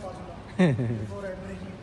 possible before admission.